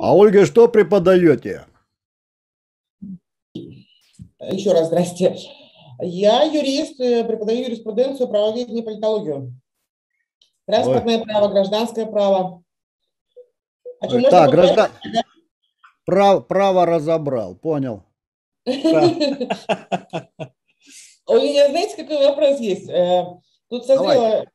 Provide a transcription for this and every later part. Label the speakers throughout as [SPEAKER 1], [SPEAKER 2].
[SPEAKER 1] А Ольга, что преподаете?
[SPEAKER 2] Еще раз здрасте. Я юрист, э, преподаю юриспруденцию, правоведение, политологию. Транспортное Ой. право, гражданское право.
[SPEAKER 1] А так, граждан... Прав, право разобрал, понял. У
[SPEAKER 2] меня, знаете, какой вопрос есть? Э, тут созрело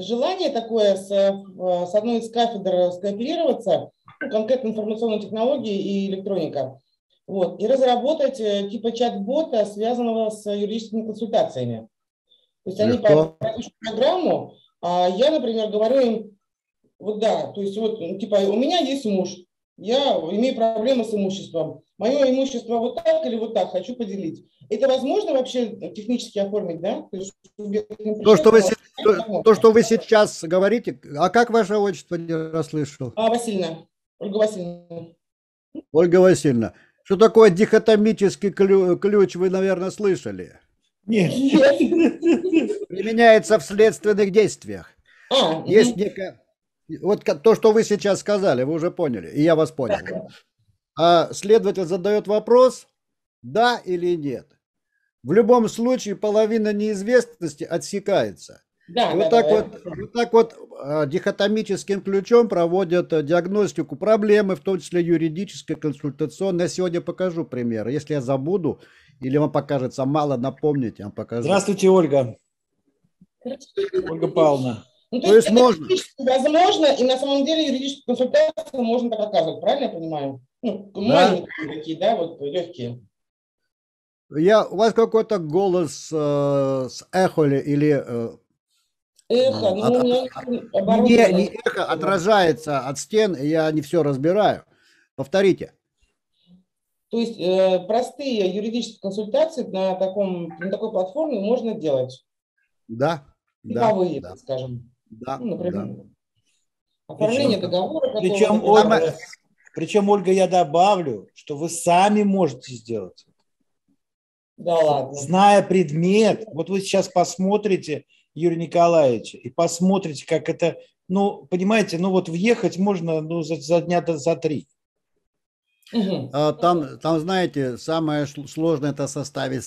[SPEAKER 2] желание такое с, э, с одной из кафедр скооперироваться, ну, конкретно информационные технологии и электроника, вот, и разработать э, типа чат-бота, связанного с юридическими консультациями. То есть они пропишут программу, а я, например, говорю им, вот да, то есть вот, типа, у меня есть муж, я имею проблемы с имуществом. Мое имущество вот так или вот так, хочу поделить. Это возможно вообще технически оформить, да? То, есть,
[SPEAKER 1] то, что, вы, то, то, что вы сейчас говорите, а как ваше отчество не расслышал?
[SPEAKER 2] А, Васильевна, Ольга Васильевна.
[SPEAKER 1] Ольга Васильевна, что такое дихотомический ключ, вы, наверное, слышали?
[SPEAKER 2] Нет.
[SPEAKER 1] Применяется в следственных действиях. А, Есть угу. некая вот то, что вы сейчас сказали, вы уже поняли, и я вас понял. А следователь задает вопрос, да или нет. В любом случае половина неизвестности отсекается. Да, вот, да, так да, вот, вот так вот а, дихотомическим ключом проводят а, диагностику проблемы, в том числе юридической, консультационной. Я сегодня покажу пример. Если я забуду или вам покажется мало, напомните, я вам покажу.
[SPEAKER 3] Здравствуйте, Ольга. Ольга Павловна.
[SPEAKER 2] Ну, то, то есть, есть можно. возможно, и на самом деле юридическую консультацию можно так оказывать, правильно я понимаю? Ну, да. маленькие такие, да, вот легкие.
[SPEAKER 1] Я, у вас какой-то голос э, с эхо или... Э,
[SPEAKER 2] эхо, ну, от, у
[SPEAKER 1] меня не, не эхо, отражается от стен, я не все разбираю. Повторите.
[SPEAKER 2] То есть э, простые юридические консультации на, таком, на такой платформе можно делать.
[SPEAKER 1] Да.
[SPEAKER 2] Типовые,
[SPEAKER 1] да,
[SPEAKER 2] скажем.
[SPEAKER 1] Да, ну, например, да.
[SPEAKER 2] оформление причем, договора.
[SPEAKER 3] Причем, Ольга, причем, Ольга, я добавлю, что вы сами можете сделать.
[SPEAKER 2] Да ладно.
[SPEAKER 3] Зная предмет, вот вы сейчас посмотрите Юрия Николаевича и посмотрите, как это, ну, понимаете, ну вот въехать можно ну, за, за дня до за три.
[SPEAKER 1] Угу. Там, там, знаете, самое сложное это составить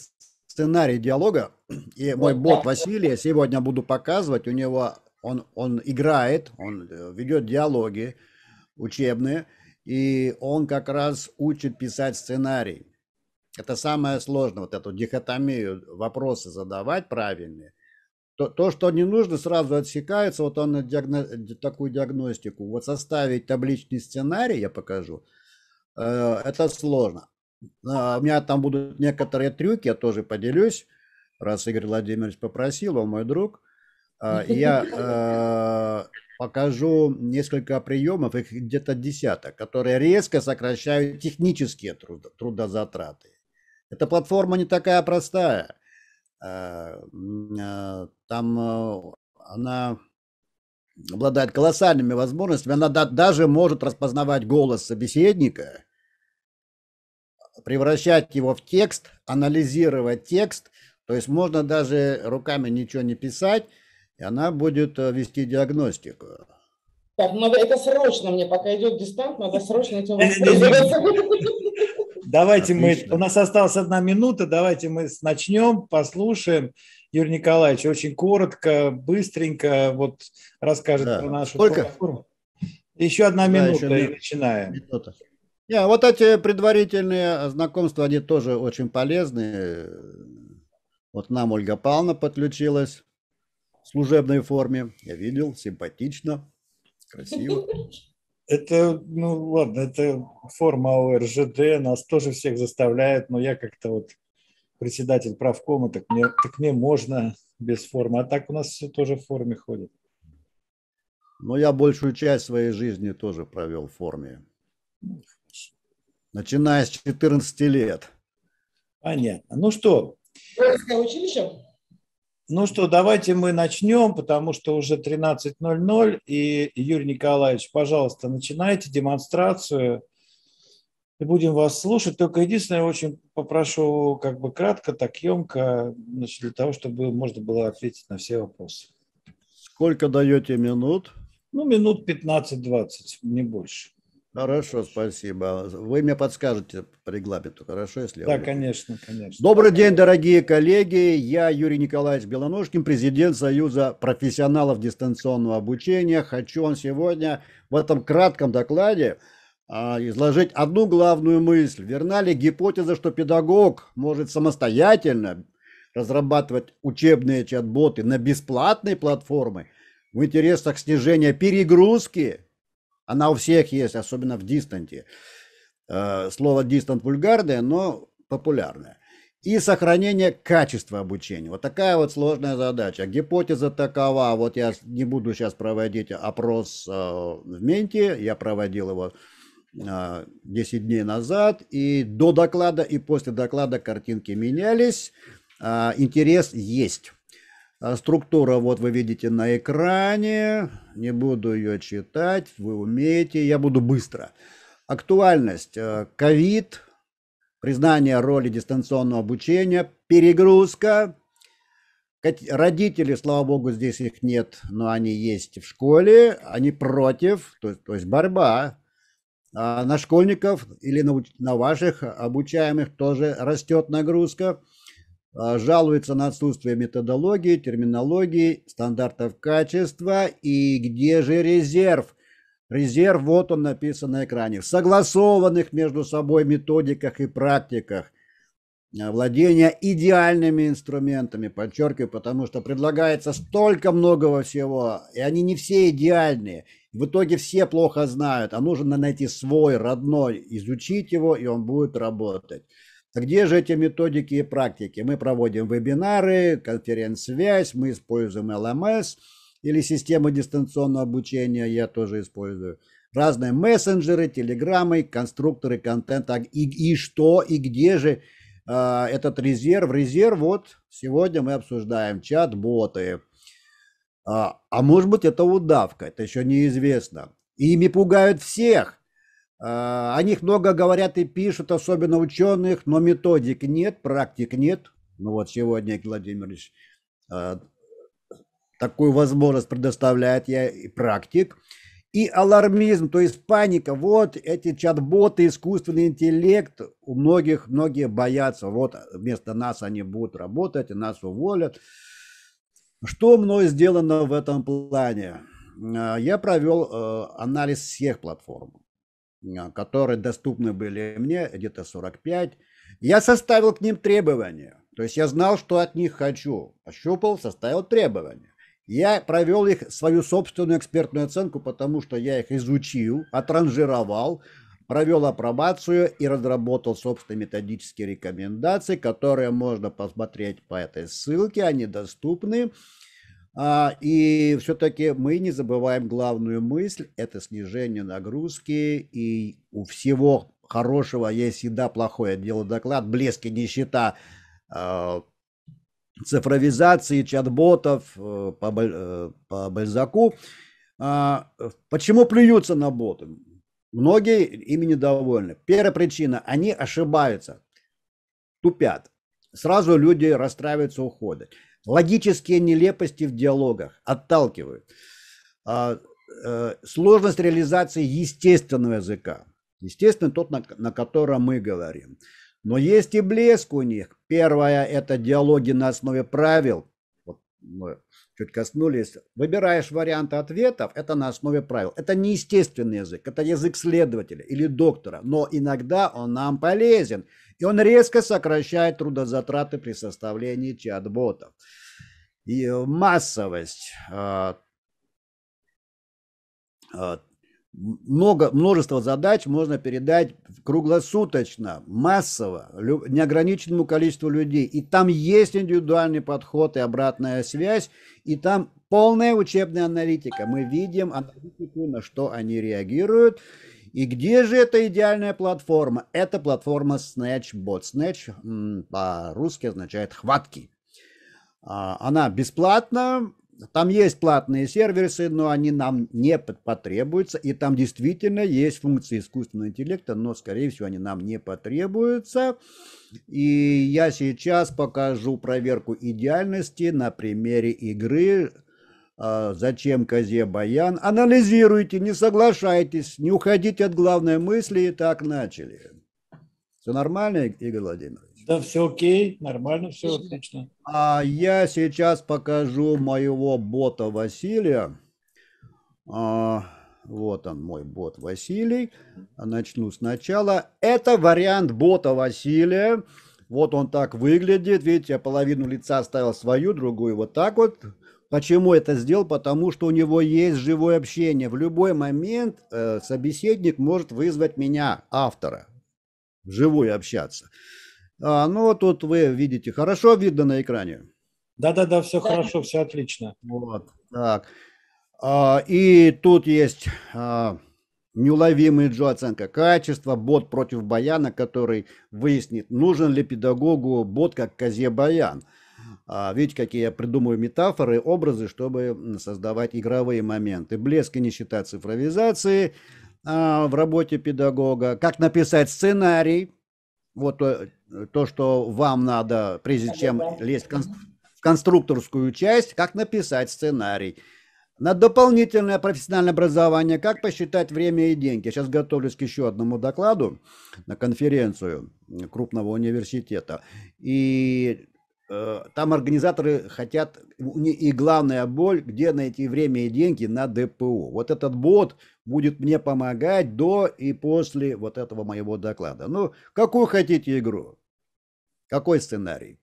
[SPEAKER 1] сценарий диалога. И мой бот Василия сегодня буду показывать. У него он, он играет, он э, ведет диалоги учебные, и он как раз учит писать сценарий. Это самое сложное, вот эту дихотомию, вопросы задавать правильные. То, то что не нужно, сразу отсекается. Вот он диагно, такую диагностику. Вот составить табличный сценарий, я покажу, э, это сложно. А, у меня там будут некоторые трюки, я тоже поделюсь, раз Игорь Владимирович попросил, он мой друг. А, я э, покажу несколько приемов, их где-то десяток, которые резко сокращают технические трудозатраты. Эта платформа не такая простая. Э, э, там она обладает колоссальными возможностями. Она даже может распознавать голос собеседника, превращать его в текст, анализировать текст. То есть можно даже руками ничего не писать, и она будет э, вести диагностику.
[SPEAKER 2] Так, надо это срочно мне, пока идет дистант, надо срочно этим воспользоваться.
[SPEAKER 3] Давайте Отлично. мы, у нас осталась одна минута, давайте мы начнем, послушаем. Юрий Николаевич очень коротко, быстренько вот расскажет да. про нашу
[SPEAKER 1] Сколько? платформу.
[SPEAKER 3] Еще одна да, минута еще и начинаем. Минута.
[SPEAKER 1] Yeah, вот эти предварительные знакомства, они тоже очень полезны. Вот нам Ольга Павловна подключилась в служебной форме. Я видел, симпатично, красиво.
[SPEAKER 3] Это, ну ладно, это форма ОРЖД, нас тоже всех заставляет, но я как-то вот председатель правкома, так мне, так мне можно без формы, а так у нас все тоже в форме ходит.
[SPEAKER 1] Но я большую часть своей жизни тоже провел в форме. Начиная с 14 лет.
[SPEAKER 3] Понятно. Ну что?
[SPEAKER 2] училище?
[SPEAKER 3] Ну что, давайте мы начнем, потому что уже 13.00. И, Юрий Николаевич, пожалуйста, начинайте демонстрацию. И будем вас слушать. Только единственное, очень попрошу как бы кратко, так емко, значит, для того, чтобы можно было ответить на все вопросы.
[SPEAKER 1] Сколько даете минут?
[SPEAKER 3] Ну, минут 15-20, не больше.
[SPEAKER 1] Хорошо, спасибо. Вы мне подскажете по регламенту, хорошо, если
[SPEAKER 3] Да, конечно, конечно.
[SPEAKER 1] Добрый день, дорогие коллеги. Я Юрий Николаевич Белоножкин, президент Союза профессионалов дистанционного обучения. Хочу вам сегодня в этом кратком докладе а, изложить одну главную мысль. Верна ли гипотеза, что педагог может самостоятельно разрабатывать учебные чат-боты на бесплатной платформе в интересах снижения перегрузки она у всех есть, особенно в дистанте. Э, слово дистант вульгарное, но популярное. И сохранение качества обучения. Вот такая вот сложная задача. Гипотеза такова. Вот я не буду сейчас проводить опрос э, в Менте. Я проводил его 10 э, дней назад. И до доклада, и после доклада картинки менялись. Интерес есть. А структура вот вы видите на экране. Не буду ее читать. Вы умеете. Я буду быстро. Актуальность. Э, ковид. Признание роли дистанционного обучения. Перегрузка. Родители, слава богу, здесь их нет, но они есть в школе. Они против. То, то есть борьба. А на школьников или на, на ваших обучаемых тоже растет нагрузка. А, жалуется на отсутствие методологии, терминологии, стандартов качества и где же резерв? Резерв, вот он написан на экране. В согласованных между собой методиках и практиках а, владения идеальными инструментами, подчеркиваю, потому что предлагается столько многого всего, и они не все идеальные. В итоге все плохо знают, а нужно найти свой, родной, изучить его, и он будет работать. Где же эти методики и практики? Мы проводим вебинары, конференц-связь, мы используем LMS или систему дистанционного обучения, я тоже использую. Разные мессенджеры, телеграммы, конструкторы контента. И, и что, и где же э, этот резерв? Резерв вот сегодня мы обсуждаем чат-боты. А, а может быть это удавка, это еще неизвестно. ими пугают всех. О них много говорят и пишут, особенно ученых, но методик нет, практик нет. Ну вот сегодня Владимирович а, такую возможность предоставляет я и практик. И алармизм, то есть паника. Вот эти чат-боты, искусственный интеллект, у многих, многие боятся. Вот вместо нас они будут работать, нас уволят. Что мной сделано в этом плане? А, я провел э, анализ всех платформ которые доступны были мне, где-то 45, я составил к ним требования. То есть я знал, что от них хочу. Пощупал, составил требования. Я провел их свою собственную экспертную оценку, потому что я их изучил, отранжировал, провел апробацию и разработал собственные методические рекомендации, которые можно посмотреть по этой ссылке, они доступны. А, и все-таки мы не забываем главную мысль, это снижение нагрузки, и у всего хорошего есть всегда плохое. Делаю доклад, блески, нищета, а, цифровизации чат-ботов э, по, э, по Бальзаку. А, почему плюются на боты? Многие ими недовольны. Первая причина, они ошибаются, тупят. Сразу люди расстраиваются, уходят. Логические нелепости в диалогах отталкивают. А, э, сложность реализации естественного языка. Естественно, тот, на, на котором мы говорим. Но есть и блеск у них. Первое – это диалоги на основе правил. Вот мы чуть коснулись. Выбираешь варианты ответов, это на основе правил. Это не естественный язык, это язык следователя или доктора. Но иногда он нам полезен. И он резко сокращает трудозатраты при составлении чат-ботов. И массовость. А, а, много, множество задач можно передать круглосуточно, массово, неограниченному количеству людей. И там есть индивидуальный подход и обратная связь, и там полная учебная аналитика. Мы видим аналитику, на что они реагируют. И где же эта идеальная платформа? Это платформа Snatchbot. Snatch по-русски означает «хватки». А, она бесплатна, там есть платные сервисы, но они нам не потребуются. И там действительно есть функции искусственного интеллекта, но, скорее всего, они нам не потребуются. И я сейчас покажу проверку идеальности на примере игры зачем козе баян. Анализируйте, не соглашайтесь, не уходите от главной мысли и так начали. Все нормально, Игорь Владимирович?
[SPEAKER 3] Да, все окей, нормально, все отлично.
[SPEAKER 1] А я сейчас покажу моего бота Василия. А, вот он, мой бот Василий. Начну сначала. Это вариант бота Василия. Вот он так выглядит. Видите, я половину лица оставил свою, другую вот так вот. Почему это сделал? Потому что у него есть живое общение. В любой момент э, собеседник может вызвать меня, автора, вживую общаться. А, ну, тут вы видите, хорошо видно на экране?
[SPEAKER 3] Да-да-да, все хорошо, все отлично.
[SPEAKER 1] Вот, так. А, и тут есть а, неуловимый Джо оценка качества, бот против Баяна, который выяснит, нужен ли педагогу бот как козе Баян. А, видите, какие я придумываю метафоры, образы, чтобы создавать игровые моменты. Блеск и нищета цифровизации а, в работе педагога. Как написать сценарий. Вот то, то, что вам надо, прежде чем лезть в конструкторскую часть, как написать сценарий. На дополнительное профессиональное образование, как посчитать время и деньги. Я сейчас готовлюсь к еще одному докладу на конференцию крупного университета. И Э, там организаторы хотят, и главная боль, где найти время и деньги на ДПУ. Вот этот бот будет мне помогать до и после вот этого моего доклада. Ну, какую хотите игру? Какой сценарий?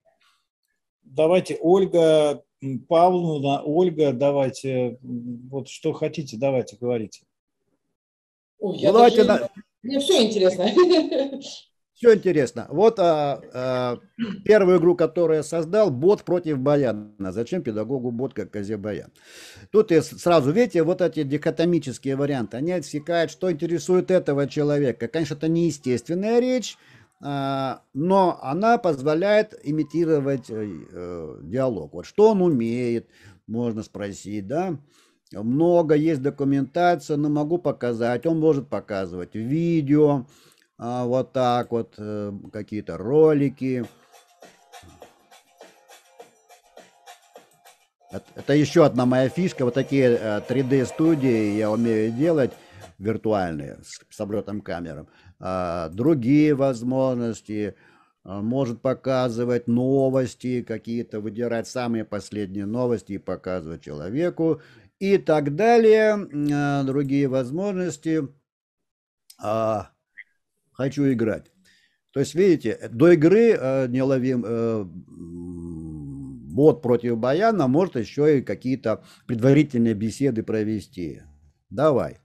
[SPEAKER 3] Давайте Ольга Павловна, Ольга, давайте, вот что хотите, давайте, говорите.
[SPEAKER 2] Ой, я давайте даже... на... Мне все интересно.
[SPEAKER 1] Все интересно. Вот а, а, первую игру, которую я создал, бот против Баяна. Зачем педагогу бот, как козе Баян? Тут и сразу, видите, вот эти дихотомические варианты, они отсекают, что интересует этого человека. Конечно, это неестественная речь, а, но она позволяет имитировать э, диалог. Вот что он умеет, можно спросить, да. Много есть документация, но могу показать. Он может показывать видео, а, вот так вот, э, какие-то ролики. Это еще одна моя фишка, вот такие 3D-студии э, я умею делать, виртуальные, с облетом камерам. А, другие возможности, а, может показывать новости, какие-то выдирать самые последние новости и показывать человеку и так далее. Другие возможности хочу играть. То есть, видите, до игры э, неуловим э, бот против Баяна может еще и какие-то предварительные беседы провести. Давай.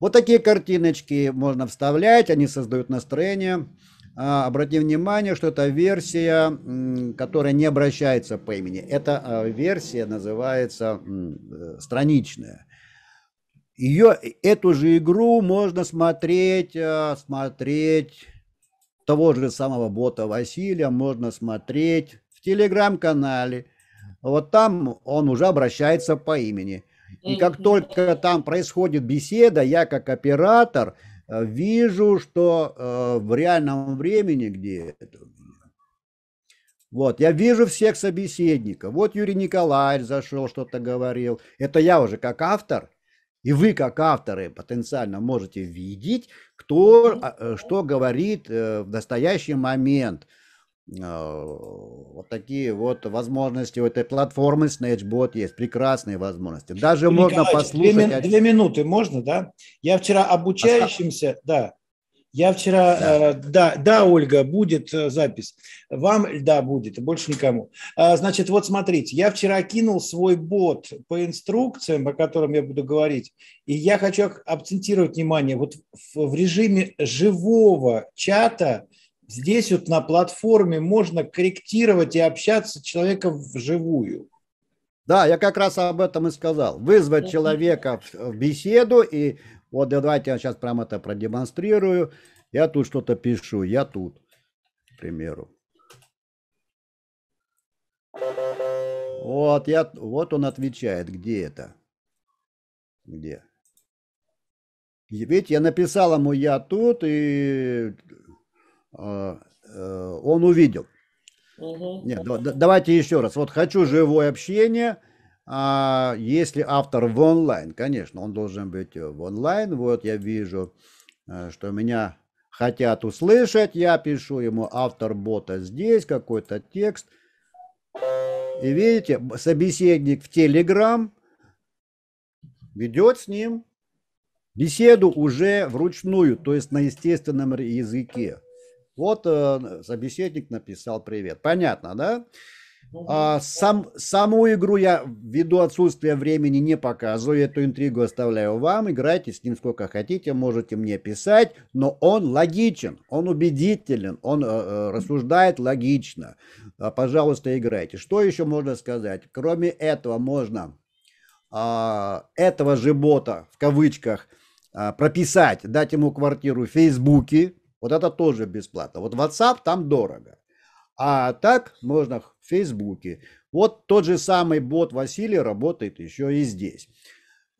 [SPEAKER 1] Вот такие картиночки можно вставлять, они создают настроение. А, обратим внимание, что это версия, которая не обращается по имени. Эта а, версия называется э, страничная. Ее, эту же игру можно смотреть, э, смотреть того же самого бота Василия, можно смотреть в телеграм-канале. Вот там он уже обращается по имени. И как только там происходит беседа, я как оператор э, вижу, что э, в реальном времени, где это, вот, я вижу всех собеседников. Вот Юрий Николаевич зашел, что-то говорил. Это я уже как автор и вы, как авторы, потенциально можете видеть, кто а, э, что говорит э, в настоящий момент. Э, вот такие вот возможности у этой платформы Snatchbot есть, прекрасные возможности. Даже Николай, можно послушать...
[SPEAKER 3] Две, две минуты можно, да? Я вчера обучающимся, да, я вчера, да. Э, да, да, Ольга, будет э, запись. Вам, да, будет, больше никому. А, значит, вот смотрите, я вчера кинул свой бот по инструкциям, по которым я буду говорить, и я хочу акцентировать внимание, вот в, в режиме живого чата здесь вот на платформе можно корректировать и общаться с человеком вживую.
[SPEAKER 1] Да, я как раз об этом и сказал. Вызвать человека в беседу и вот давайте я сейчас прямо это продемонстрирую. Я тут что-то пишу, я тут, к примеру. Вот, я, вот он отвечает, где это? Где? Видите, я написал ему «я тут», и э, э, он увидел. Угу. Нет, да, давайте еще раз. Вот хочу живое общение – А если автор в онлайн, конечно, он должен быть в онлайн. Вот я вижу, э, что меня хотят услышать. Я пишу ему автор бота здесь, какой-то текст. И видите, собеседник в Telegram ведет с ним беседу уже вручную, то есть на естественном языке. Вот э, собеседник написал привет. Понятно, да? А, сам, саму игру я ввиду отсутствия времени не показываю, эту интригу оставляю вам, играйте с ним сколько хотите, можете мне писать, но он логичен, он убедителен, он э, э рассуждает логично. А, пожалуйста, играйте. Что еще можно сказать? Кроме этого можно э, этого же бота, в кавычках, э, прописать, дать ему квартиру в Фейсбуке, вот это тоже бесплатно. Вот WhatsApp там дорого. А так можно в Фейсбуке. Вот тот же самый бот Василий работает еще и здесь.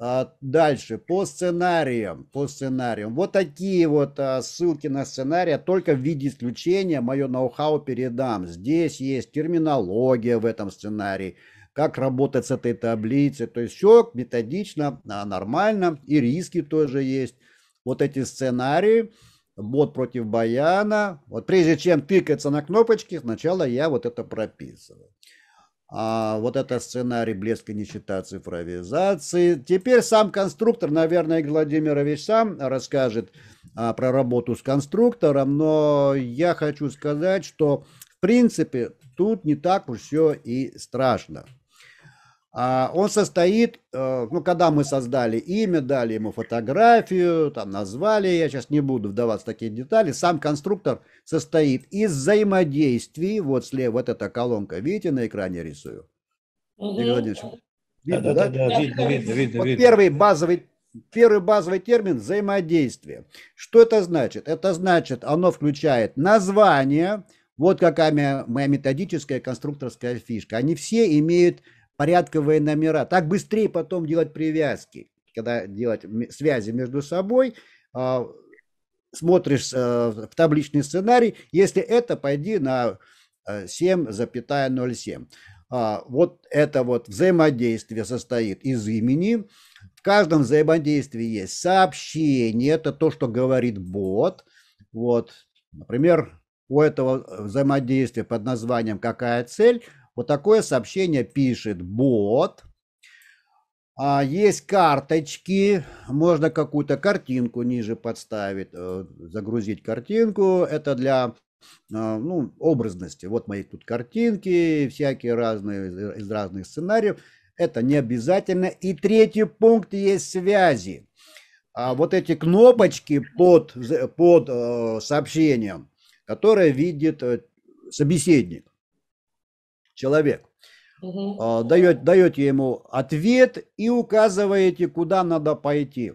[SPEAKER 1] А дальше, по сценариям, по сценариям. Вот такие вот а, ссылки на сценарий, только в виде исключения мое ноу-хау передам. Здесь есть терминология в этом сценарии, как работать с этой таблицей. То есть все методично, а, нормально, и риски тоже есть. Вот эти сценарии, бот против баяна. Вот прежде чем тыкаться на кнопочки, сначала я вот это прописываю. А вот это сценарий блеска нищета цифровизации. Теперь сам конструктор, наверное, Владимирович сам расскажет а, про работу с конструктором, но я хочу сказать, что в принципе тут не так уж все и страшно. А, он состоит, э, ну, когда мы создали имя, дали ему фотографию, там назвали, я сейчас не буду вдаваться в такие детали, сам конструктор состоит из взаимодействий, вот слева, вот эта колонка, видите, на экране рисую? Угу. Видно, да, да, да, да, видно, видно, видно, вот видно. Первый базовый Первый базовый термин – взаимодействие. Что это значит? Это значит, оно включает название, вот какая моя методическая конструкторская фишка. Они все имеют порядковые номера. Так быстрее потом делать привязки, когда делать связи между собой. А, смотришь э, в табличный сценарий, если это, пойди на 7,07. Э, а, вот это вот взаимодействие состоит из имени. В каждом взаимодействии есть сообщение, это то, что говорит бот. Вот, например, у этого взаимодействия под названием «Какая цель?» Вот такое сообщение пишет бот. А есть карточки, можно какую-то картинку ниже подставить, э, загрузить картинку. Это для э, ну, образности. Вот мои тут картинки, всякие разные, из разных сценариев. Это не обязательно. И третий пункт есть связи. А вот эти кнопочки под, под э, сообщением, которое видит собеседник человек. Угу. Даете, даете ему ответ и указываете, куда надо пойти.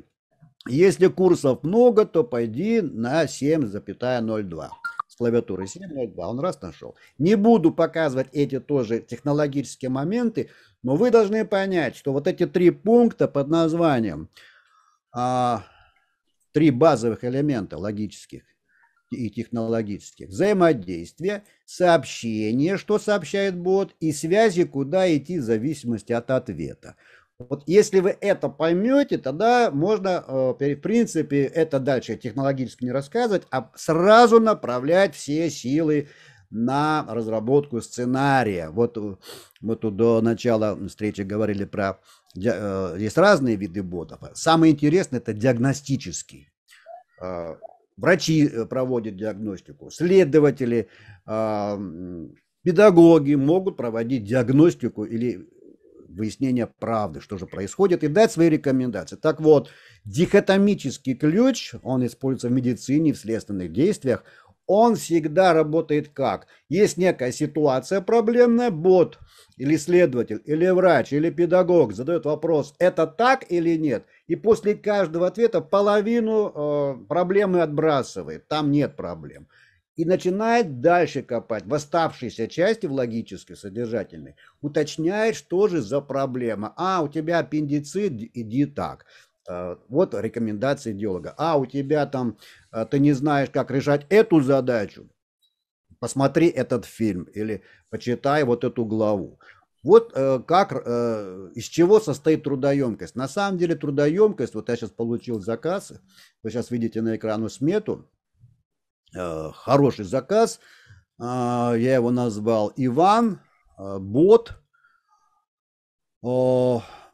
[SPEAKER 1] Если курсов много, то пойди на 7,02 с клавиатуры 7.02. Он раз нашел. Не буду показывать эти тоже технологические моменты, но вы должны понять, что вот эти три пункта под названием а, три базовых элемента логических и технологических. Взаимодействие, сообщение, что сообщает бот, и связи, куда идти в зависимости от ответа. Вот если вы это поймете, тогда можно, э, в принципе, это дальше технологически не рассказывать, а сразу направлять все силы на разработку сценария. Вот э, мы тут до начала встречи говорили про... Э, есть разные виды ботов. Самый интересный это диагностический врачи э, проводят диагностику, следователи, а, педагоги могут проводить диагностику или выяснение правды, что же происходит, и дать свои рекомендации. Так вот, дихотомический ключ, он используется в медицине, в следственных действиях, он всегда работает как? Есть некая ситуация проблемная, бот или следователь, или врач, или педагог задает вопрос, это так или нет? И после каждого ответа половину э, проблемы отбрасывает, там нет проблем. И начинает дальше копать в оставшейся части, в логической, содержательной, уточняет, что же за проблема. А, у тебя аппендицит, иди так. Э, вот рекомендация идеолога. А, у тебя там, э, ты не знаешь, как решать эту задачу. Посмотри этот фильм или почитай вот эту главу. Вот э, как, э, из чего состоит трудоемкость. На самом деле трудоемкость, вот я сейчас получил заказ, вы сейчас видите на экрану смету, э, хороший заказ, э, я его назвал Иван, бот,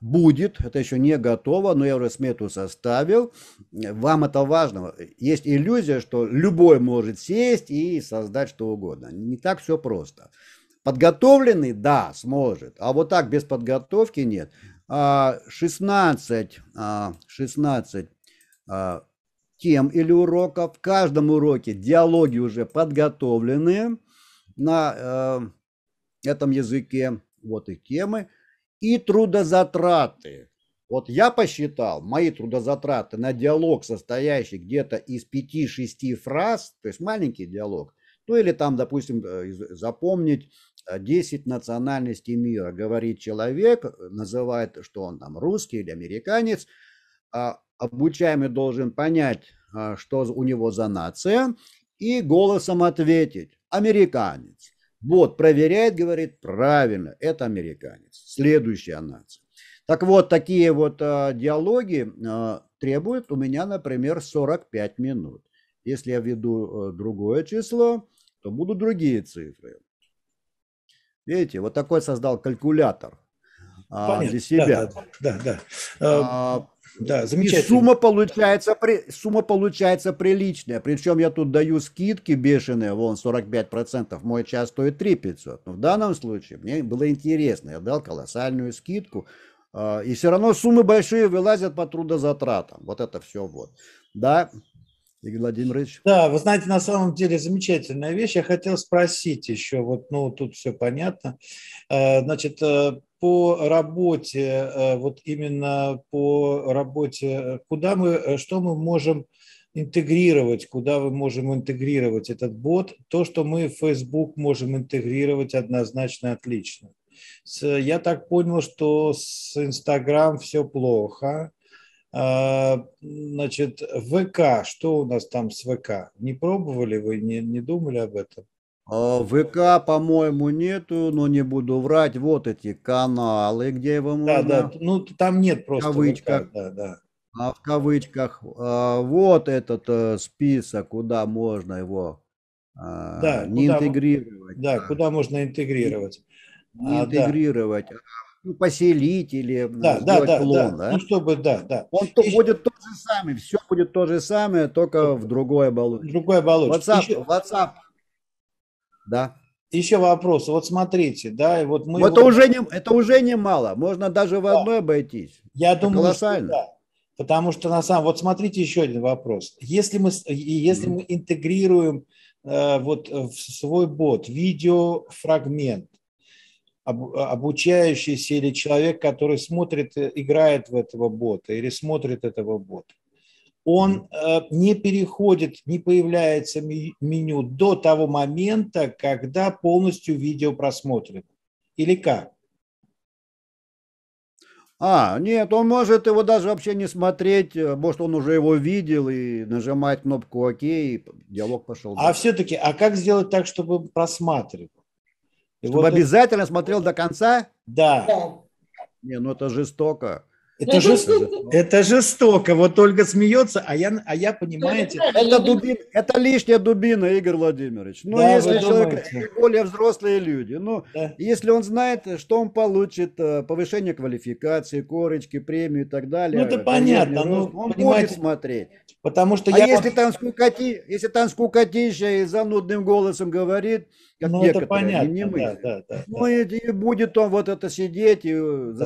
[SPEAKER 1] будет, это еще не готово, но я уже смету составил. Вам это важно. Есть иллюзия, что любой может сесть и создать что угодно. Не так все просто. Подготовленный, да, сможет, а вот так без подготовки нет. 16, а, 16 а, а, тем или уроков. В каждом уроке диалоги уже подготовлены на этом языке. Вот их темы. И трудозатраты. Вот я посчитал, мои трудозатраты на диалог, состоящий где-то из 5-6 фраз, то есть маленький диалог, ну или там, допустим, э, запомнить 10 э, национальностей мира, говорит человек, называет, что он там русский или американец, а обучаемый должен понять, а, что у него за нация, и голосом ответить «американец». Вот, проверяет, говорит, правильно, это американец. Следующая нация. Так вот, такие вот а, диалоги а, требуют у меня, например, 45 минут. Если я введу а, другое число, то будут другие цифры. Видите, вот такой создал калькулятор а, для себя.
[SPEAKER 3] Да, да, да. А,
[SPEAKER 1] да, замечательно. И сумма получается, сумма получается приличная. Причем я тут даю скидки бешеные, вон 45%, мой час стоит 3 500. Но в данном случае мне было интересно, я дал колоссальную скидку. А, и все равно суммы большие вылазят по трудозатратам. Вот это все вот. Да,
[SPEAKER 3] Игорь Владимирович. Да, вы знаете, на самом деле замечательная вещь. Я хотел спросить еще, вот, ну, тут все понятно. Э, значит, э, по работе, э, вот именно по работе, куда мы, что мы можем интегрировать, куда мы можем интегрировать этот бот, то, что мы в Facebook можем интегрировать однозначно отлично. Я так понял, что с Instagram все плохо, а, значит, ВК, что у нас там с ВК? Не пробовали вы, не, не думали об этом?
[SPEAKER 1] А, ВК, по-моему, нету, но не буду врать. Вот эти каналы, где его
[SPEAKER 3] можно... Да, да, ну там нет просто
[SPEAKER 1] в кавычках. ВК, да, да. А в кавычках а, вот этот э, список, куда можно его
[SPEAKER 3] да, не куда, интегрировать. Да, куда можно интегрировать.
[SPEAKER 1] Не а, интегрировать. Да ну, поселить или
[SPEAKER 3] да, да, да, клон, да. да? Ну, чтобы, да, да.
[SPEAKER 1] Он то, будет то же самое, все будет то же самое, только в другой оболочке.
[SPEAKER 3] Другой оболочке.
[SPEAKER 1] WhatsApp, Еще... WhatsApp,
[SPEAKER 3] да. Еще вопрос. Вот смотрите, да, и вот мы...
[SPEAKER 1] Это, уже не, это уже немало, можно даже в одной да. обойтись.
[SPEAKER 3] Я это думаю, колоссально. Что да. Потому что на самом... Вот смотрите еще один вопрос. Если мы, если mm-hmm. мы интегрируем э, вот в свой бот видеофрагмент, обучающийся или человек, который смотрит, э, играет в этого бота или смотрит этого бота, он э, не переходит, не появляется меню до того момента, когда полностью видео просмотрено. Или как?
[SPEAKER 1] А, нет, он может его даже вообще не смотреть, э, может, он уже его видел и нажимает кнопку ОК, и диалог пошел.
[SPEAKER 3] А все-таки, а как сделать так, чтобы просматривал?
[SPEAKER 1] И Чтобы вот обязательно это... смотрел до конца?
[SPEAKER 3] Да.
[SPEAKER 1] Не, ну это жестоко.
[SPEAKER 3] Это, жестоко. это жестоко. Вот Ольга смеется, а я, а я понимаете...
[SPEAKER 1] Это, дубин, это лишняя дубина, Игорь Владимирович. Ну, да, если человек, более взрослые люди, ну, да. если он знает, что он получит, э, повышение квалификации, корочки, премию и так далее.
[SPEAKER 3] Ну, это понятно.
[SPEAKER 1] Рост, ну, он будет смотреть.
[SPEAKER 3] Потому что
[SPEAKER 1] а
[SPEAKER 3] я...
[SPEAKER 1] если там скукоти, если там скукотища и занудным голосом говорит,
[SPEAKER 3] как ну, некоторые, это понятно, не мы,
[SPEAKER 1] да, да, да, ну, да. И, будет он вот это сидеть и да.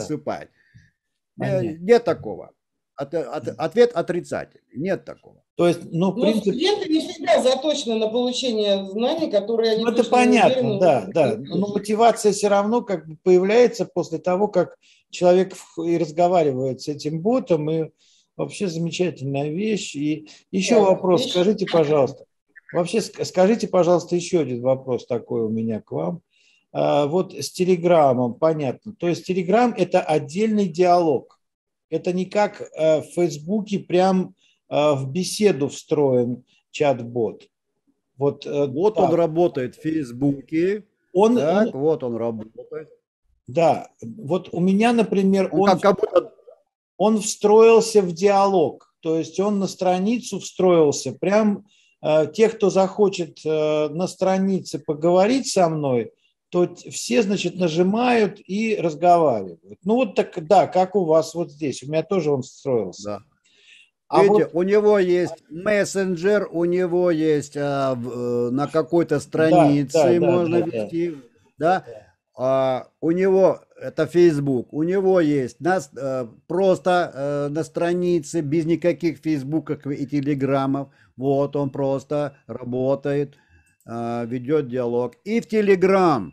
[SPEAKER 1] Засыпать. Понятно. Нет такого. От, от, ответ отрицательный. Нет такого.
[SPEAKER 2] То есть, ну, в принципе... клиенты не всегда заточены на получение знаний, которые они...
[SPEAKER 3] Ну, это понятно, уверены, да, да. Но мотивация все равно как бы появляется после того, как человек и разговаривает с этим ботом, и вообще замечательная вещь. И еще да, вопрос, вещь... скажите, пожалуйста, вообще скажите, пожалуйста, еще один вопрос такой у меня к вам. А, вот с Телеграмом, понятно. То есть Телеграм – это отдельный диалог. Это не как э, в Фейсбуке прям э, в беседу встроен чат-бот.
[SPEAKER 1] Вот, э, вот он работает в Фейсбуке. Он, так, он, вот он работает.
[SPEAKER 3] Да, вот у меня, например,
[SPEAKER 1] Он,
[SPEAKER 3] он,
[SPEAKER 1] как, как будто
[SPEAKER 3] он встроился в диалог, то есть он на страницу встроился. Прям э, те, кто захочет э, на странице поговорить со мной, то все, значит, нажимают и разговаривают. Ну вот так, да, как у вас вот здесь. У меня тоже он встроился.
[SPEAKER 1] Да.
[SPEAKER 3] А
[SPEAKER 1] Видите,
[SPEAKER 3] вот-
[SPEAKER 1] у него есть мессенджер, у него есть а, в- э, на какой-то странице
[SPEAKER 3] да, да,
[SPEAKER 1] можно
[SPEAKER 3] да, да.
[SPEAKER 1] вести, да. А, у него это Facebook, у него есть нас э, просто э, на странице без никаких Фейсбуков и Телеграмов. Вот он просто работает, а, ведет диалог. И в Телеграм.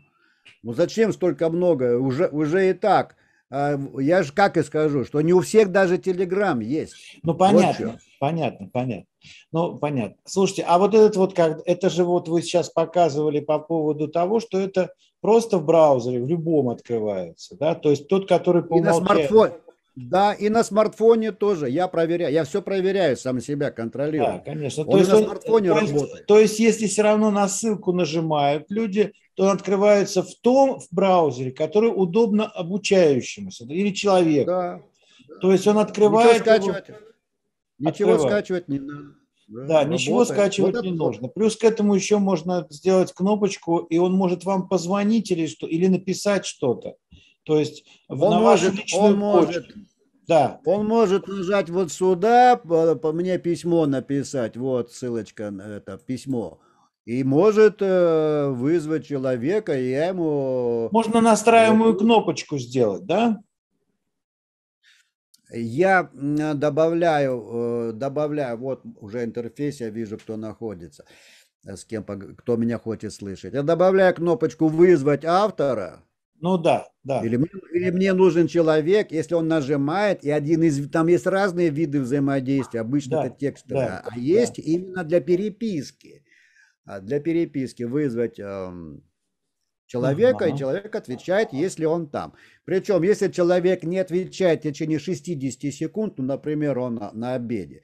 [SPEAKER 1] Ну зачем столько много? Уже уже и так. А, Я же как и скажу, что не у всех даже Телеграм есть.
[SPEAKER 3] Ну,
[SPEAKER 1] Вот
[SPEAKER 3] понятно,
[SPEAKER 1] чё.
[SPEAKER 3] понятно, понятно. Ну, понятно. Слушайте, а вот этот вот, как, это же вот вы сейчас показывали по поводу того, что это просто в браузере, в любом открывается, да? То есть тот, который по
[SPEAKER 1] И на
[SPEAKER 3] умолчанию-
[SPEAKER 1] смартфоне. Да, и на смартфоне тоже. Я проверяю. Я все проверяю, сам себя
[SPEAKER 3] Да,
[SPEAKER 1] контролирую.
[SPEAKER 3] конечно.
[SPEAKER 1] Он и на смартфоне
[SPEAKER 3] то есть-
[SPEAKER 1] работает.
[SPEAKER 3] то есть, если все равно на ссылку нажимают люди, то он открывается в том в браузере, который удобно обучающемуся или человеку.
[SPEAKER 1] Да.
[SPEAKER 3] То есть он
[SPEAKER 1] Ничего
[SPEAKER 3] открывает... его-
[SPEAKER 1] скачивать. Ничего
[SPEAKER 3] Открывает.
[SPEAKER 1] скачивать не надо.
[SPEAKER 3] Да, ничего
[SPEAKER 1] работает.
[SPEAKER 3] скачивать
[SPEAKER 1] Вот
[SPEAKER 3] не нужно. Плюс к этому еще можно сделать кнопочку, и он может вам позвонить или что, или написать что-то. То есть
[SPEAKER 1] Он
[SPEAKER 3] на вашу
[SPEAKER 1] может,
[SPEAKER 3] личную
[SPEAKER 1] он может,
[SPEAKER 3] почту. Да,
[SPEAKER 1] он может нажать вот сюда, по мне письмо написать, вот ссылочка на это письмо, и может э, вызвать человека, и я ему...
[SPEAKER 3] можно настраиваемую кнопочку сделать, да?
[SPEAKER 1] Я м, добавляю, э, добавляю, вот уже интерфейс, я вижу, кто находится, э, с кем, кто меня хочет слышать. Я добавляю кнопочку «Вызвать автора»,
[SPEAKER 3] Ну да, да.
[SPEAKER 1] или мне, или мне нужен человек, если он нажимает, и один из, там есть разные виды взаимодействия, обычно
[SPEAKER 3] Да,
[SPEAKER 1] это текстовые,
[SPEAKER 3] да,
[SPEAKER 1] а есть именно для переписки. А Для переписки вызвать эм, человека, и
[SPEAKER 3] Ага.
[SPEAKER 1] человек отвечает, если он там. Причем, если человек не отвечает в течение 60 секунд, ну, например, он на, на обеде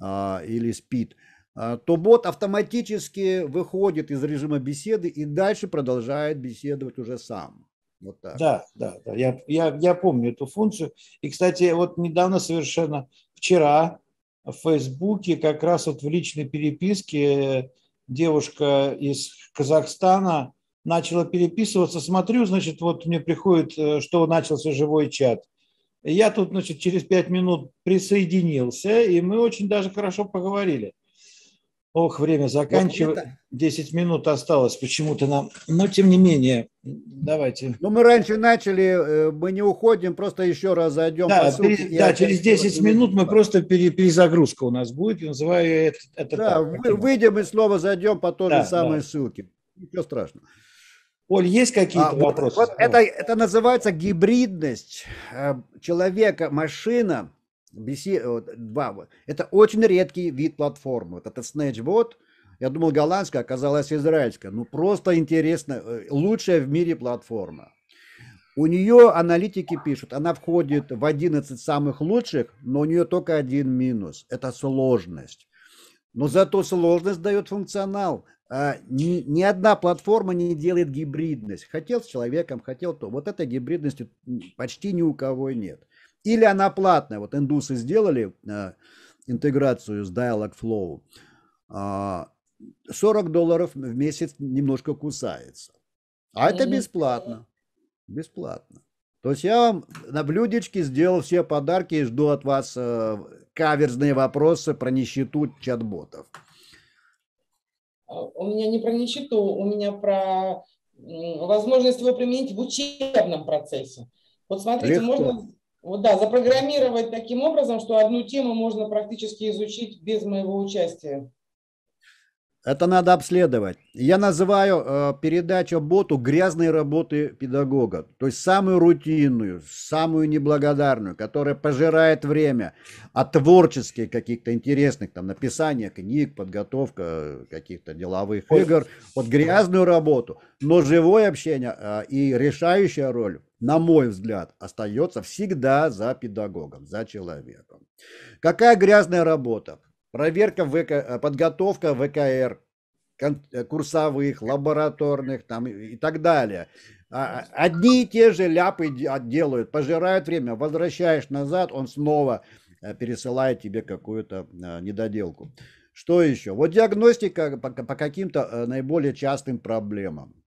[SPEAKER 1] а, или спит, а, то бот автоматически выходит из режима беседы и дальше продолжает беседовать уже сам. Вот так.
[SPEAKER 3] Да, да, да. Я, я, я помню эту функцию. И, кстати, вот недавно совершенно, вчера в Фейсбуке как раз вот в личной переписке девушка из Казахстана начала переписываться. Смотрю, значит, вот мне приходит, э, что начался живой чат. Я тут, значит, через пять минут присоединился, и мы очень даже хорошо поговорили. Ох, время заканчивается. 10 минут осталось почему-то нам. Но, тем не менее, давайте.
[SPEAKER 1] Ну, мы раньше начали, э, мы не уходим, просто еще раз зайдем
[SPEAKER 3] Да,
[SPEAKER 1] по ссылке
[SPEAKER 3] пере- да, через 10
[SPEAKER 1] снова
[SPEAKER 3] минут мы просто пере- перезагрузка у нас будет. Я называю это, это
[SPEAKER 1] Да,
[SPEAKER 3] так. Таким
[SPEAKER 1] выйдем и снова зайдем по той
[SPEAKER 3] Да,
[SPEAKER 1] же самой
[SPEAKER 3] да.
[SPEAKER 1] ссылке. Ничего страшного.
[SPEAKER 3] Оль, есть какие-то
[SPEAKER 1] А, вот-
[SPEAKER 3] вопросы?
[SPEAKER 1] вот это, это называется гибридность э, человека-машина. Вот, два вот. Это очень редкий вид платформы. Вот этот Snatchbot, я думал голландская, оказалась израильская. Ну просто интересно, э, лучшая в мире платформа. У нее аналитики пишут, она входит в 11 самых лучших, но у нее только один минус – это сложность. Но зато сложность дает функционал. А, Ни, ни одна платформа не делает гибридность. Хотел с человеком, хотел то. Вот этой гибридности почти ни у кого нет. Или она платная. Вот индусы сделали а, интеграцию с Dialogflow. А, 40 долларов в месяц немножко кусается. А это бесплатно. Бесплатно. То есть я вам на блюдечке сделал все подарки и жду от вас э, каверзные вопросы про нищету чат-ботов.
[SPEAKER 2] А, У меня не про нищету, у меня про возможность его применить в учебном процессе. Вот смотрите,
[SPEAKER 1] Легко.
[SPEAKER 2] можно вот, да, запрограммировать таким образом, что одну тему можно практически изучить без моего участия.
[SPEAKER 1] Это надо обследовать. Я называю э, передачу боту грязной работы педагога. То есть самую рутинную, самую неблагодарную, которая пожирает время от творческих каких-то интересных, там, написания книг, подготовка каких-то деловых
[SPEAKER 3] Ой.
[SPEAKER 1] игр. Вот грязную работу. Но живое общение э, и решающая роль, на мой взгляд, остается всегда за педагогом, за человеком. Какая грязная работа? Проверка ВК, э, подготовка ВКР, э, курсовых, лабораторных там, и так далее. А, одни и те же ляпы делают, пожирают время, возвращаешь назад, он снова э, пересылает тебе какую-то недоделку. Что еще? Вот диагностика по, каким-то наиболее частым проблемам.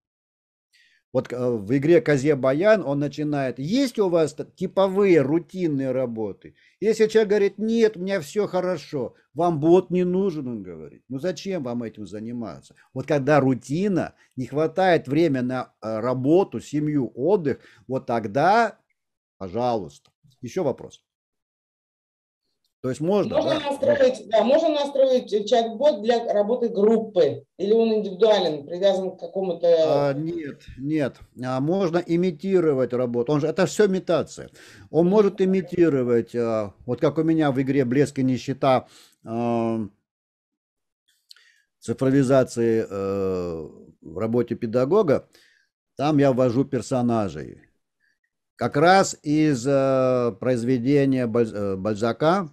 [SPEAKER 1] Вот в игре Козе Баян он начинает, есть у вас типовые рутинные работы? Если человек говорит, нет, у меня все хорошо, вам бот не нужен, он говорит. Ну зачем вам этим заниматься? Вот когда рутина, не хватает времени на э, работу, семью, отдых, вот тогда, пожалуйста. Еще вопрос. То есть можно,
[SPEAKER 2] можно да? настроить, да, можно настроить чат-бот для работы группы, или он индивидуален, привязан к какому-то.
[SPEAKER 1] А, нет, нет, а, можно имитировать работу. Он же это все имитация. Он может имитировать, а, вот как у меня в игре "Блеск и нищета" а, цифровизации а, в работе педагога. Там я ввожу персонажей. Как раз из а, произведения Баль, Бальзака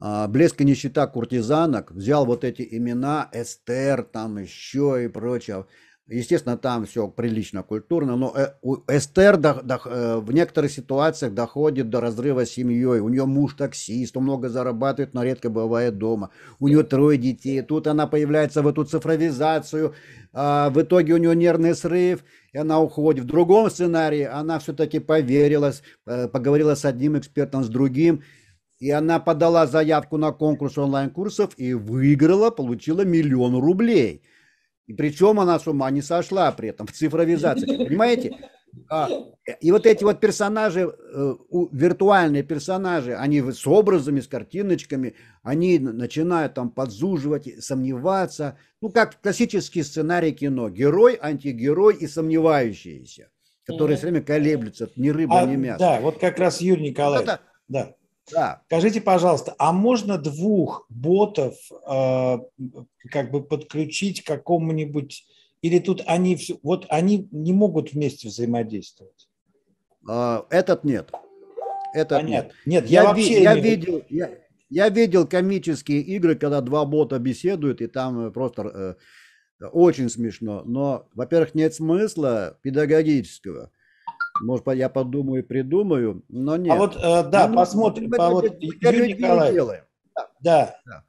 [SPEAKER 1] блеск и нищета куртизанок, взял вот эти имена, Эстер, там еще и прочее. Естественно, там все прилично, культурно, но э, Эстер до, до, э, в некоторых ситуациях доходит до разрыва с семьей. У нее муж таксист, он много зарабатывает, но редко бывает дома. У нее трое детей. Тут она появляется в эту цифровизацию. А в итоге у нее нервный срыв, и она уходит. В другом сценарии она все-таки поверила, э, поговорила с одним экспертом, с другим. И она подала заявку на конкурс онлайн-курсов и выиграла, получила миллион рублей. И причем она с ума не сошла при этом в цифровизации. Понимаете? А, и вот эти вот персонажи, э, виртуальные персонажи, они с образами, с картиночками, они начинают там подзуживать, сомневаться. Ну, как классический сценарий кино. Герой, антигерой и сомневающиеся, которые все время колеблются, ни рыба,
[SPEAKER 3] а,
[SPEAKER 1] ни мясо.
[SPEAKER 3] Да, вот как раз Юрий Николаевич. Да. Да. Скажите, пожалуйста, а можно двух ботов э, как бы подключить к какому-нибудь, или тут они все, вот они не могут вместе взаимодействовать?
[SPEAKER 1] А, этот нет. Этот
[SPEAKER 3] нет. Нет, я, я вообще
[SPEAKER 1] я не... видел, я, я видел комические игры, когда два бота беседуют, и там э, просто э, очень смешно. Но, во-первых, нет смысла педагогического. Может, я подумаю, придумаю, но нет.
[SPEAKER 3] А вот, э, да, ну, посмотрим. По, вот, Юрий Николаевич. Да. да.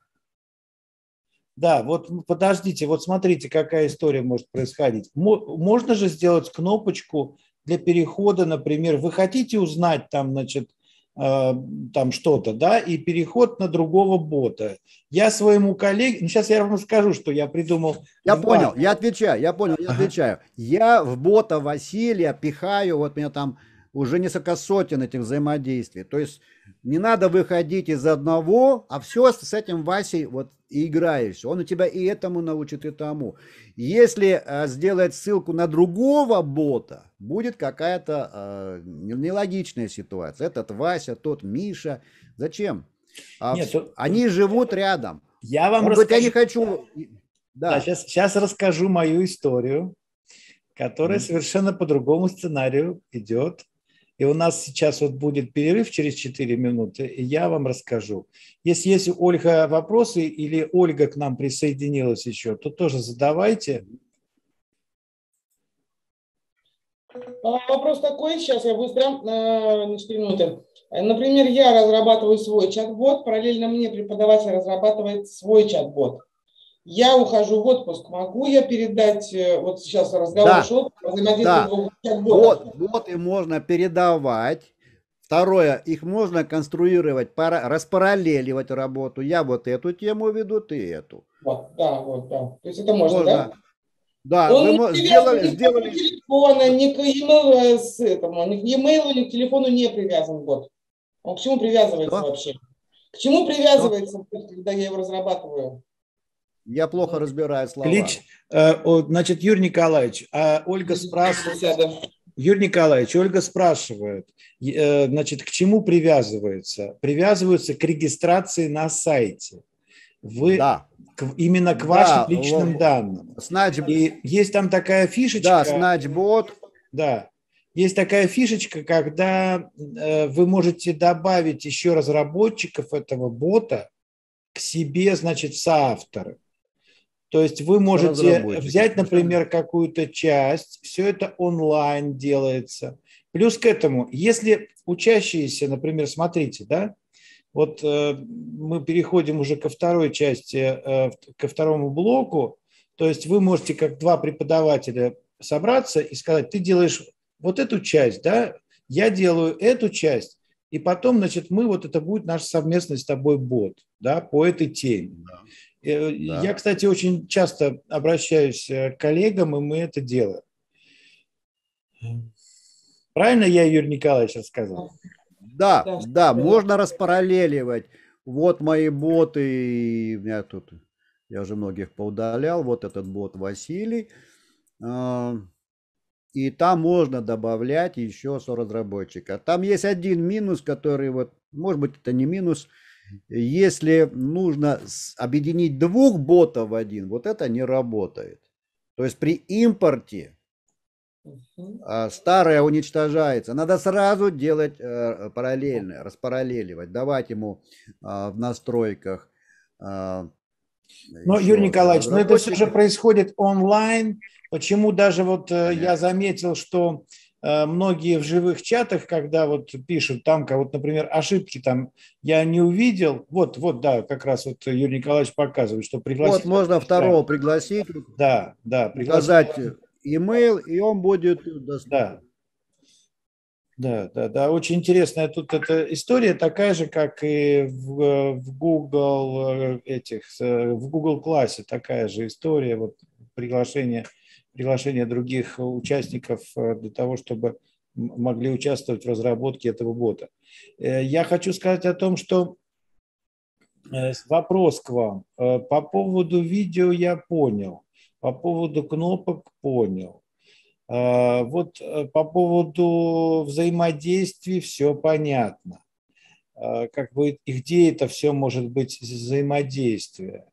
[SPEAKER 3] Да, вот подождите, вот смотрите, какая история может происходить. Можно же сделать кнопочку для перехода, например, вы хотите узнать там, значит, там что-то, да, и переход на другого бота. Я своему коллеге, ну сейчас я вам скажу, что я придумал.
[SPEAKER 1] Я два. понял, я отвечаю, я понял, я отвечаю. Я в бота Василия пихаю, вот меня там уже несколько сотен этих взаимодействий. То есть не надо выходить из одного, а все с этим Васей вот и играешь. Он у тебя и этому научит, и тому. Если а, сделать ссылку на другого бота, будет какая-то а, нелогичная ситуация. Этот Вася, тот Миша. Зачем? А, Нет, они то... живут рядом.
[SPEAKER 3] Я вам Он расскажу.
[SPEAKER 1] Говорит, я не хочу.
[SPEAKER 3] Да. да сейчас, сейчас расскажу мою историю, которая mm-hmm. совершенно по другому сценарию идет. И у нас сейчас вот будет перерыв через 4 минуты, и я вам расскажу. Если есть Ольга вопросы или Ольга к нам присоединилась еще, то тоже задавайте.
[SPEAKER 2] А, вопрос такой, сейчас я быстро, на 4 минуты. Например, я разрабатываю свой чат-бот, параллельно мне преподаватель разрабатывает свой чат-бот я ухожу в отпуск, могу я передать, э, вот сейчас разговор да. шел,
[SPEAKER 1] да. вот, вот и можно передавать. Второе, их можно конструировать, пара, распараллеливать работу. Я вот эту тему веду, ты эту.
[SPEAKER 2] Вот, да, вот, да. То есть это можно, можно. да?
[SPEAKER 1] Да,
[SPEAKER 2] Он вы не сделали, сделали... К телефона, ни к e-mail, с этому, ни к e-mail, ни к телефону не привязан бот. Он к чему привязывается Что? вообще? К чему привязывается, Что? когда я его разрабатываю?
[SPEAKER 1] Я плохо разбираю слова.
[SPEAKER 3] Клич, э, значит, Юрий Николаевич, а Ольга спрашивает... Юрий Николаевич, Ольга спрашивает, э, значит, к чему привязывается? Привязываются к регистрации на сайте. Вы да. к, именно к вашим да, личным вот, данным. Snatch... И есть там такая фишечка.
[SPEAKER 1] Да, Snatchbot.
[SPEAKER 3] Да. Есть такая фишечка, когда э, вы можете добавить еще разработчиков этого бота к себе, значит, соавторы. То есть вы можете взять, например, какую-то часть, все это онлайн делается. Плюс к этому, если учащиеся, например, смотрите, да, вот э, мы переходим уже ко второй части, э, ко второму блоку, то есть вы можете как два преподавателя собраться и сказать, ты делаешь вот эту часть, да, я делаю эту часть, и потом, значит, мы, вот это будет наш совместный с тобой бот, да, по этой теме. Да. Э, да. Я, кстати, очень часто обращаюсь э, к коллегам, и мы это делаем. Правильно я, Юрий Николаевич, рассказал?
[SPEAKER 1] Да, да, да, можно распараллеливать. Вот мои боты, у меня тут, я уже многих поудалял, вот этот бот Василий. А, и там можно добавлять еще разработчика. Там есть один минус, который вот, может быть, это не минус, если нужно объединить двух ботов в один, вот это не работает. То есть при импорте а, старое уничтожается. Надо сразу делать э, параллельно, распараллеливать, давать ему а, в настройках.
[SPEAKER 3] А, Но, Юрий Николаевич, но это все же происходит онлайн. Почему даже вот э, я заметил, что многие в живых чатах, когда вот пишут там, вот, например, ошибки там я не увидел, вот, вот, да, как раз вот Юрий Николаевич показывает, что
[SPEAKER 1] пригласить. Вот можно второго пригласить.
[SPEAKER 3] Да, да.
[SPEAKER 1] Пригласить. Email, и он будет
[SPEAKER 3] Да. Да, да, да, очень интересная тут эта история такая же, как и в, в Google э, этих, в Google классе такая же история, вот приглашение приглашение других участников э, для того, чтобы могли участвовать в разработке этого бота. Э, я хочу сказать о том, что э, вопрос к вам. По поводу видео я понял, по поводу кнопок понял. Вот по поводу взаимодействий все понятно. Как бы и где это все может быть взаимодействие.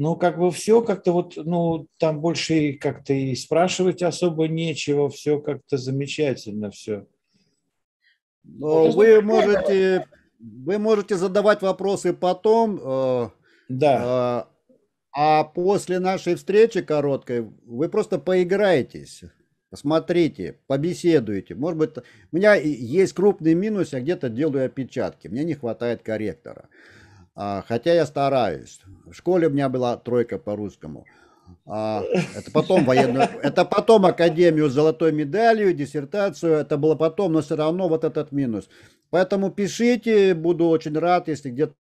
[SPEAKER 3] Ну, как бы все как-то вот, ну, там больше как-то и спрашивать особо нечего, все как-то замечательно все.
[SPEAKER 1] Но вы можете, вы можете задавать вопросы потом. Э,
[SPEAKER 3] да.
[SPEAKER 1] Э, а после нашей встречи короткой вы просто поиграетесь. Посмотрите, побеседуйте. Может быть, у меня есть крупный минус, я где-то делаю опечатки. Мне не хватает корректора. А, хотя я стараюсь. В школе у меня была тройка по русскому. А, это потом военную, это потом академию с золотой медалью, диссертацию, это было потом, но все равно вот этот минус. Поэтому пишите, буду очень рад, если где-то